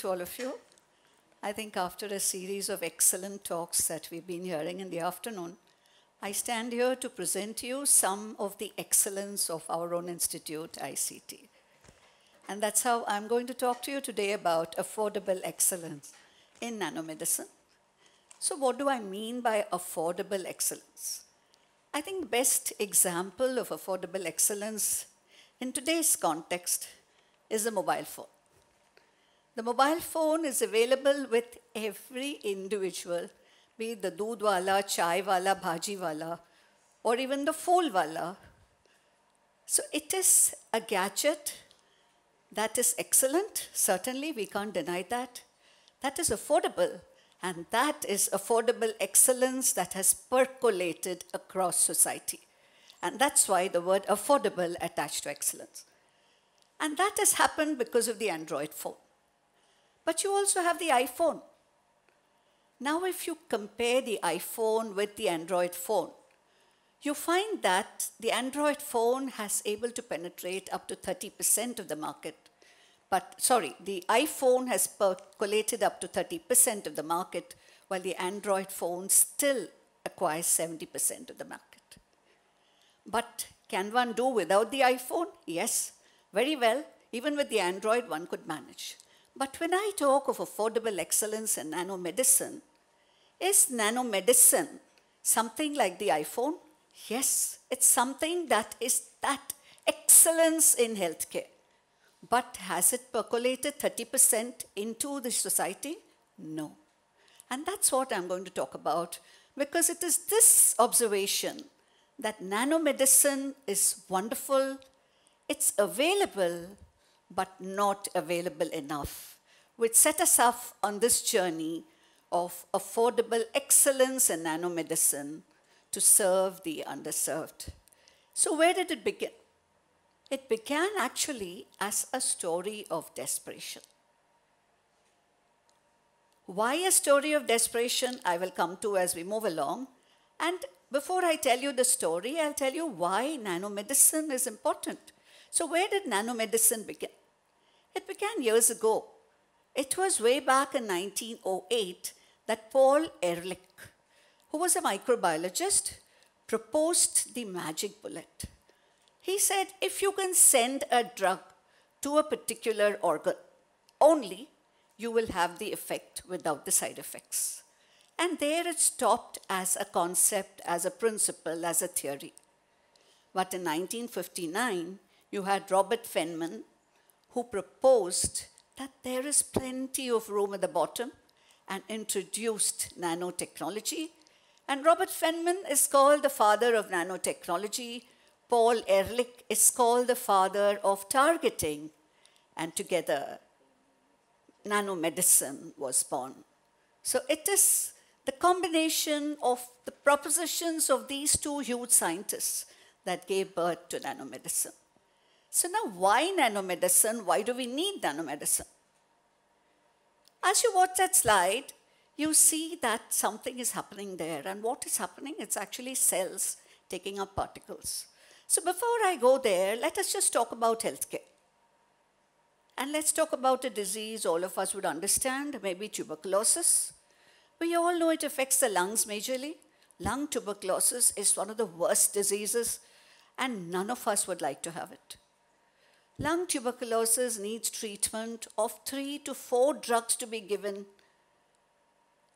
to all of you. I think after a series of excellent talks that we've been hearing in the afternoon, I stand here to present to you some of the excellence of our own institute, ICT. And that's how I'm going to talk to you today about affordable excellence in nanomedicine. So, what do I mean by affordable excellence? I think the best example of affordable excellence in today's context is a mobile phone. The mobile phone is available with every individual, be it the doodh wala, chai wala, bhaji wala, or even the fool wala. So it is a gadget that is excellent, certainly, we can't deny that. That is affordable, and that is affordable excellence that has percolated across society. And that's why the word affordable attached to excellence. And that has happened because of the Android phone. But you also have the iPhone. Now, if you compare the iPhone with the Android phone, you find that the Android phone has able to penetrate up to 30% of the market. But sorry, the iPhone has percolated up to 30% of the market, while the Android phone still acquires 70% of the market. But can one do without the iPhone? Yes, very well. Even with the Android, one could manage. But when I talk of affordable excellence in nanomedicine, is nanomedicine something like the iPhone? Yes, it's something that is that excellence in healthcare. But has it percolated 30% into the society? No. And that's what I'm going to talk about because it is this observation that nanomedicine is wonderful, it's available, but not available enough, which set us off on this journey of affordable excellence in nanomedicine to serve the underserved. So, where did it begin? It began actually as a story of desperation. Why a story of desperation, I will come to as we move along. And before I tell you the story, I'll tell you why nanomedicine is important. So, where did nanomedicine begin? Began years ago. It was way back in 1908 that Paul Ehrlich, who was a microbiologist, proposed the magic bullet. He said if you can send a drug to a particular organ only, you will have the effect without the side effects. And there it stopped as a concept, as a principle, as a theory. But in 1959, you had Robert Feynman, who proposed that there is plenty of room at the bottom and introduced nanotechnology. And Robert Feynman is called the father of nanotechnology. Paul Ehrlich is called the father of targeting. And together, nanomedicine was born. So it is the combination of the propositions of these two huge scientists that gave birth to nanomedicine. So now why nanomedicine? Why do we need nanomedicine? As you watch that slide, you see that something is happening there. And what is happening? It's actually cells taking up particles. So before I go there, let us just talk about healthcare. And let's talk about a disease all of us would understand, maybe tuberculosis. We all know it affects the lungs majorly. Lung tuberculosis is one of the worst diseases, and none of us would like to have it. Lung tuberculosis needs treatment of three to four drugs to be given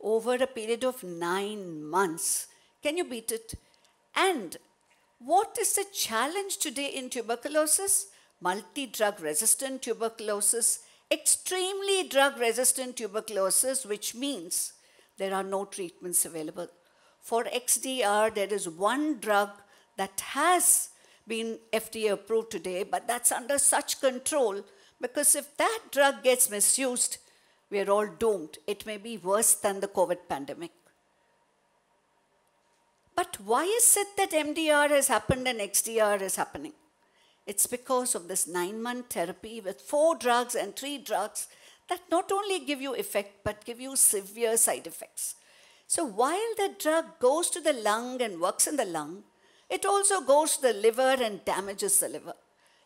over a period of nine months. Can you beat it? And what is the challenge today in tuberculosis? Multi drug resistant tuberculosis, extremely drug resistant tuberculosis, which means there are no treatments available. For XDR, there is one drug that has been FDA approved today, but that's under such control because if that drug gets misused, we are all doomed. It may be worse than the COVID pandemic. But why is it that MDR has happened and XDR is happening? It's because of this nine month therapy with four drugs and three drugs that not only give you effect but give you severe side effects. So while the drug goes to the lung and works in the lung, it also goes to the liver and damages the liver.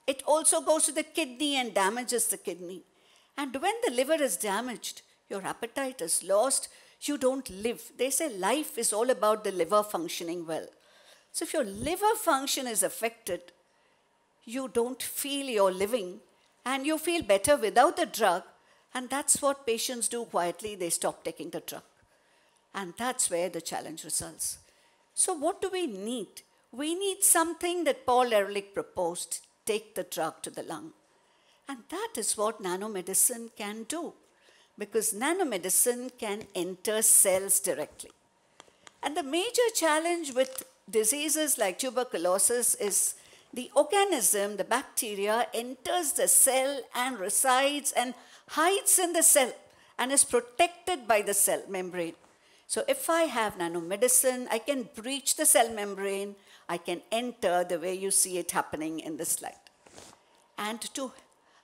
It also goes to the kidney and damages the kidney. And when the liver is damaged, your appetite is lost, you don't live. They say life is all about the liver functioning well. So if your liver function is affected, you don't feel you're living and you feel better without the drug. And that's what patients do quietly. They stop taking the drug. And that's where the challenge results. So, what do we need? We need something that Paul Ehrlich proposed take the drug to the lung. And that is what nanomedicine can do, because nanomedicine can enter cells directly. And the major challenge with diseases like tuberculosis is the organism, the bacteria, enters the cell and resides and hides in the cell and is protected by the cell membrane. So if I have nanomedicine, I can breach the cell membrane, I can enter the way you see it happening in this slide. And to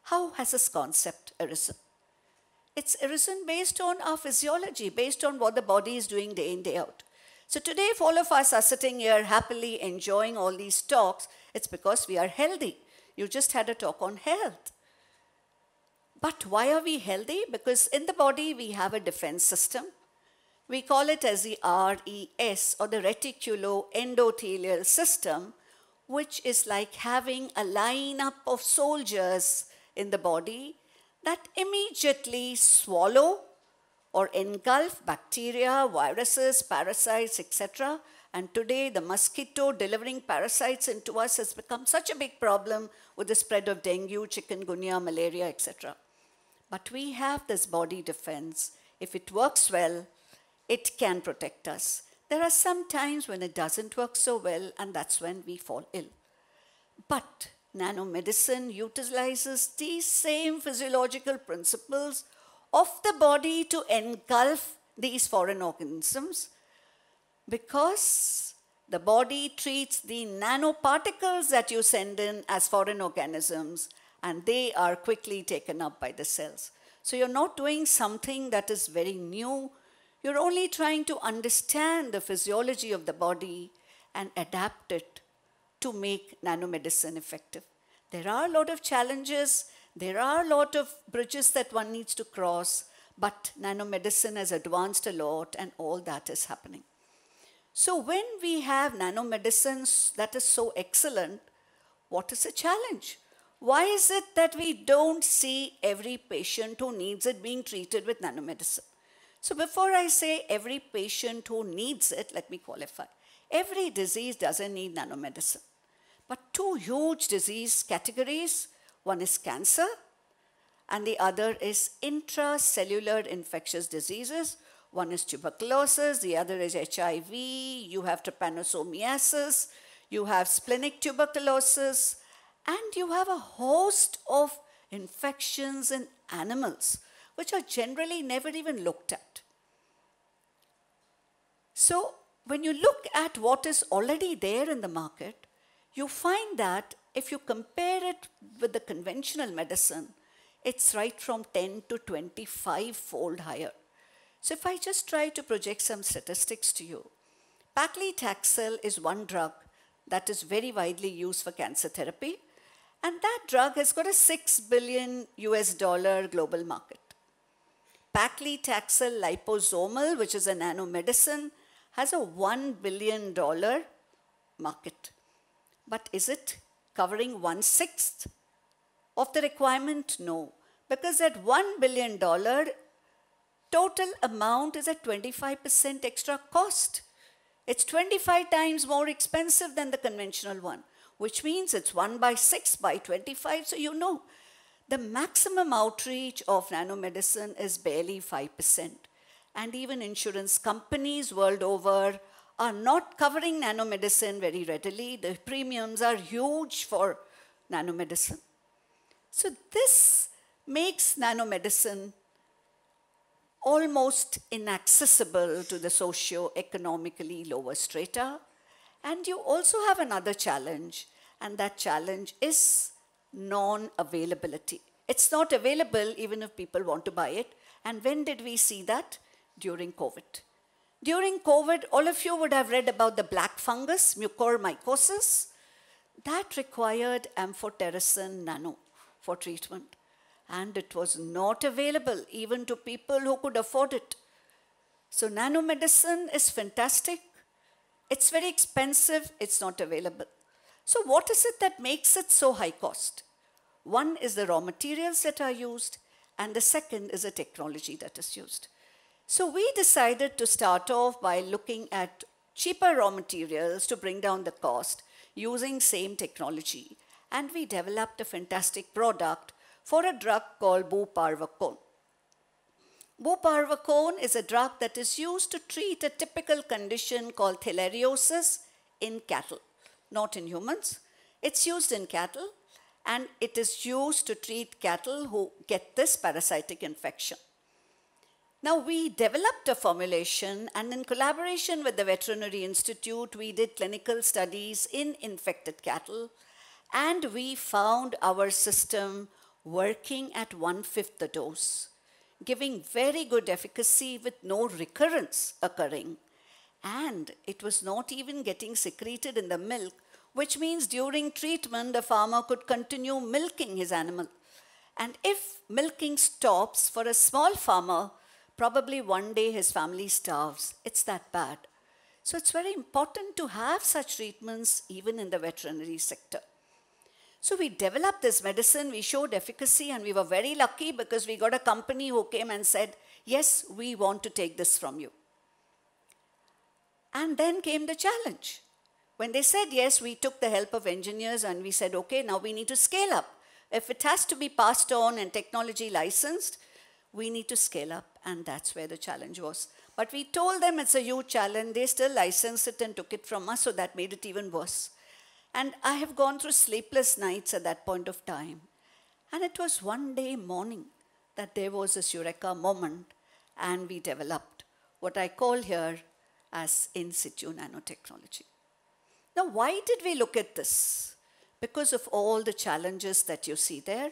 how has this concept arisen? It's arisen based on our physiology, based on what the body is doing day in, day out. So today, if all of us are sitting here happily enjoying all these talks, it's because we are healthy. You just had a talk on health. But why are we healthy? Because in the body, we have a defense system. We call it as the RES or the reticuloendothelial system, which is like having a lineup of soldiers in the body that immediately swallow or engulf bacteria, viruses, parasites, etc. And today, the mosquito delivering parasites into us has become such a big problem with the spread of dengue, chikungunya, malaria, etc. But we have this body defense. If it works well, it can protect us. There are some times when it doesn't work so well, and that's when we fall ill. But nanomedicine utilizes these same physiological principles of the body to engulf these foreign organisms because the body treats the nanoparticles that you send in as foreign organisms and they are quickly taken up by the cells. So you're not doing something that is very new. You're only trying to understand the physiology of the body and adapt it to make nanomedicine effective. There are a lot of challenges, there are a lot of bridges that one needs to cross, but nanomedicine has advanced a lot and all that is happening. So when we have nanomedicines that is so excellent, what is the challenge? Why is it that we don't see every patient who needs it being treated with nanomedicine? So before I say every patient who needs it, let me qualify. Every disease doesn't need nanomedicine. But two huge disease categories, one is cancer and the other is intracellular infectious diseases, one is tuberculosis, the other is HIV, you have trypanosomiasis, you have splenic tuberculosis, and you have a host of infections in animals, which are generally never even looked at. So, when you look at what is already there in the market, you find that if you compare it with the conventional medicine, it's right from 10 to 25 fold higher. So if I just try to project some statistics to you, paclitaxel is one drug that is very widely used for cancer therapy, and that drug has got a 6 billion US dollar global market. Paclitaxel liposomal, which is a nanomedicine, has a $1 billion market. But is it covering one sixth of the requirement? No. Because that $1 billion total amount is at 25% extra cost. It's 25 times more expensive than the conventional one, which means it's 1 by 6 by 25. So you know the maximum outreach of nanomedicine is barely 5%. And even insurance companies world over are not covering nanomedicine very readily. The premiums are huge for nanomedicine. So this makes nanomedicine almost inaccessible to the socio-economically lower strata. And you also have another challenge, and that challenge is non-availability. It's not available even if people want to buy it. And when did we see that? During COVID. During COVID, all of you would have read about the black fungus, mucormycosis. That required amphotericin nano for treatment. and it was not available even to people who could afford it. So, nanomedicine is fantastic. It's very expensive, it's not available. So, what is it that makes it so high cost? One is the raw materials that are used, and the second is the technology that is used. So, we decided to start off by looking at cheaper raw materials to bring down the cost using same technology. And we developed a fantastic product for a drug called buparvaquone. Buparvaquone is a drug that is used to treat a typical condition called theileriosis in cattle, not in humans. It's used in cattle and it is used to treat cattle who get this parasitic infection. Now, we developed a formulation, and in collaboration with the Veterinary Institute, we did clinical studies in infected cattle, and we found our system working at one fifth the dose, giving very good efficacy with no recurrence occurring. And it was not even getting secreted in the milk, which means during treatment, the farmer could continue milking his animal. And if milking stops for a small farmer, Probably one day his family starves. It's that bad. So it's very important to have such treatments even in the veterinary sector. So we developed this medicine, we showed efficacy, and we were very lucky because we got a company who came and said, Yes, we want to take this from you. And then came the challenge. When they said yes, we took the help of engineers and we said, okay, now we need to scale up. If it has to be passed on and technology licensed, we need to scale up, and that's where the challenge was. But we told them it's a huge challenge. They still licensed it and took it from us, so that made it even worse. And I have gone through sleepless nights at that point of time. And it was one day morning that there was this eureka moment, and we developed what I call here as in situ nanotechnology. Now, why did we look at this? Because of all the challenges that you see there.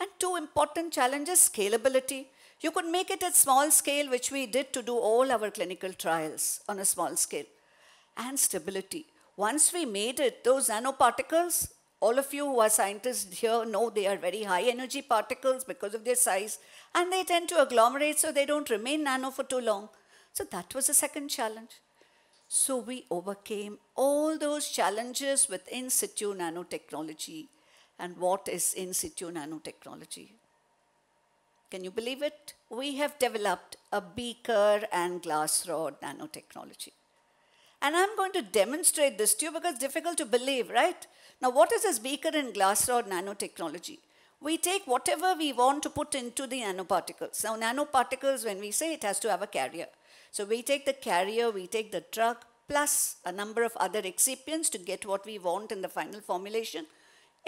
And two important challenges scalability. You could make it at small scale, which we did to do all our clinical trials on a small scale. And stability. Once we made it, those nanoparticles, all of you who are scientists here know they are very high energy particles because of their size, and they tend to agglomerate so they don't remain nano for too long. So that was the second challenge. So we overcame all those challenges with in situ nanotechnology. And what is in situ nanotechnology? Can you believe it? We have developed a beaker and glass rod nanotechnology. And I'm going to demonstrate this to you because it's difficult to believe, right? Now, what is this beaker and glass rod nanotechnology? We take whatever we want to put into the nanoparticles. Now, nanoparticles, when we say it has to have a carrier. So we take the carrier, we take the drug, plus a number of other excipients to get what we want in the final formulation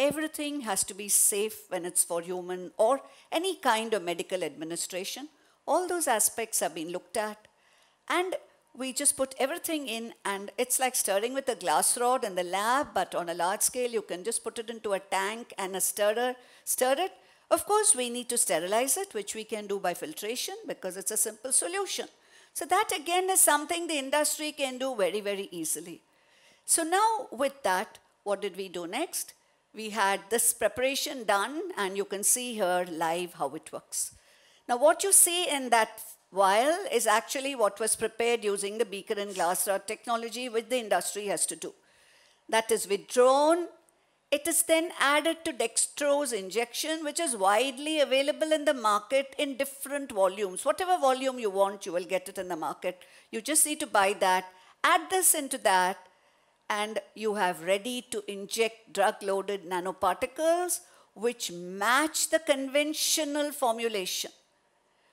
everything has to be safe when it's for human or any kind of medical administration. All those aspects have been looked at. And we just put everything in, and it's like stirring with a glass rod in the lab, but on a large scale, you can just put it into a tank and a stirrer, stir it. Of course, we need to sterilize it, which we can do by filtration because it's a simple solution. So, that again is something the industry can do very, very easily. So, now with that, what did we do next? we had this preparation done, and you can see here live how it works. Now, what you see in that vial is actually what was prepared using the beaker and glass rod technology, which the industry has to do. That is withdrawn. It is then added to dextrose injection, which is widely available in the market in different volumes. Whatever volume you want, you will get it in the market. You just need to buy that. Add this into that and you have ready to inject drug-loaded nanoparticles which match the conventional formulation.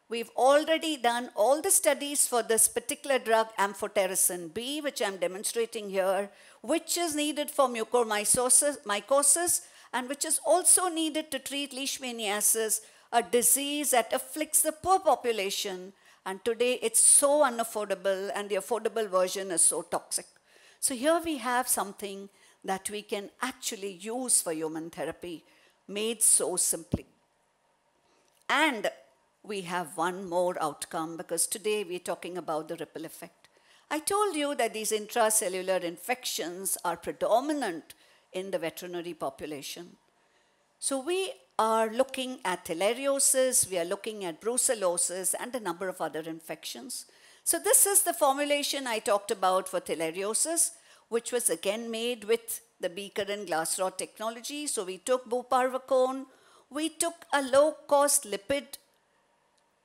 We've already done all the studies for this particular drug, amphotericin B, which I'm demonstrating here, which is needed for mucormycosis mycosis, and which is also needed to treat leishmaniasis, a disease that afflicts the poor population. And today it's so unaffordable, and the affordable version is so toxic. So here we have something that we can actually use for human therapy made so simply. And we have one more outcome because today we're talking about the ripple effect. I told you that these intracellular infections are predominant in the veterinary population. So we are looking at theileriosis, we are looking at brucellosis, and a number of other infections. So this is the formulation I talked about for theileriosis, which was again made with the beaker and glass rod technology. So we took buparvaquone, we took a low-cost lipid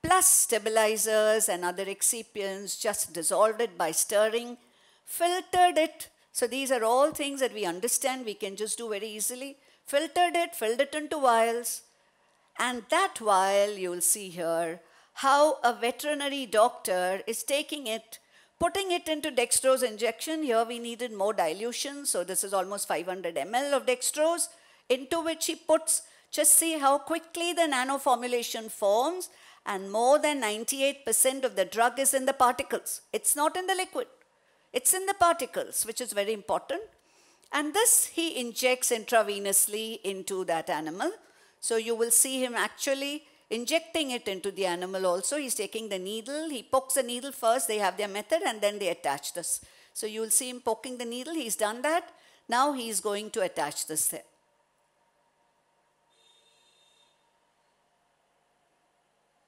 plus stabilizers and other excipients, just dissolved it by stirring, filtered it. So these are all things that we understand we can just do very easily. Filtered it, filled it into vials, and that vial you'll see here how a veterinary doctor is taking it, putting it into dextrose injection. Here we needed more dilution, so this is almost 500 ml of dextrose, into which he puts, just see how quickly the nano formulation forms, and more than 98% of the drug is in the particles. It's not in the liquid. It's in the particles, which is very important. And this he injects intravenously into that animal. So you will see him actually injecting it into the animal also. He's taking the needle, he pokes the needle first, they have their method, and then they attach this. So you will see him poking the needle, he's done that. Now he's going to attach this there.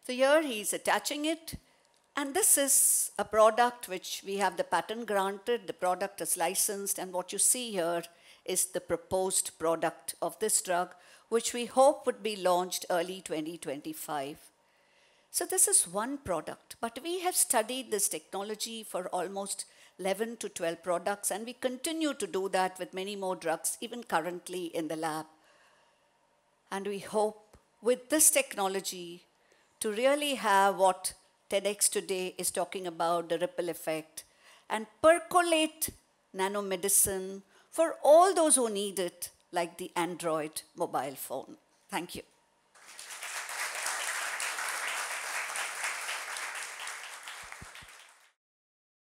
So here he's attaching it. And this is a product which we have the patent granted, the product is licensed, and what you see here is the proposed product of this drug, which we hope would be launched early 2025. So this is one product, but we have studied this technology for almost 11 to 12 products, and we continue to do that with many more drugs, even currently in the lab. And we hope with this technology to really have what TEDx today is talking about the ripple effect and percolate nanomedicine for all those who need it, like the Android mobile phone. Thank you.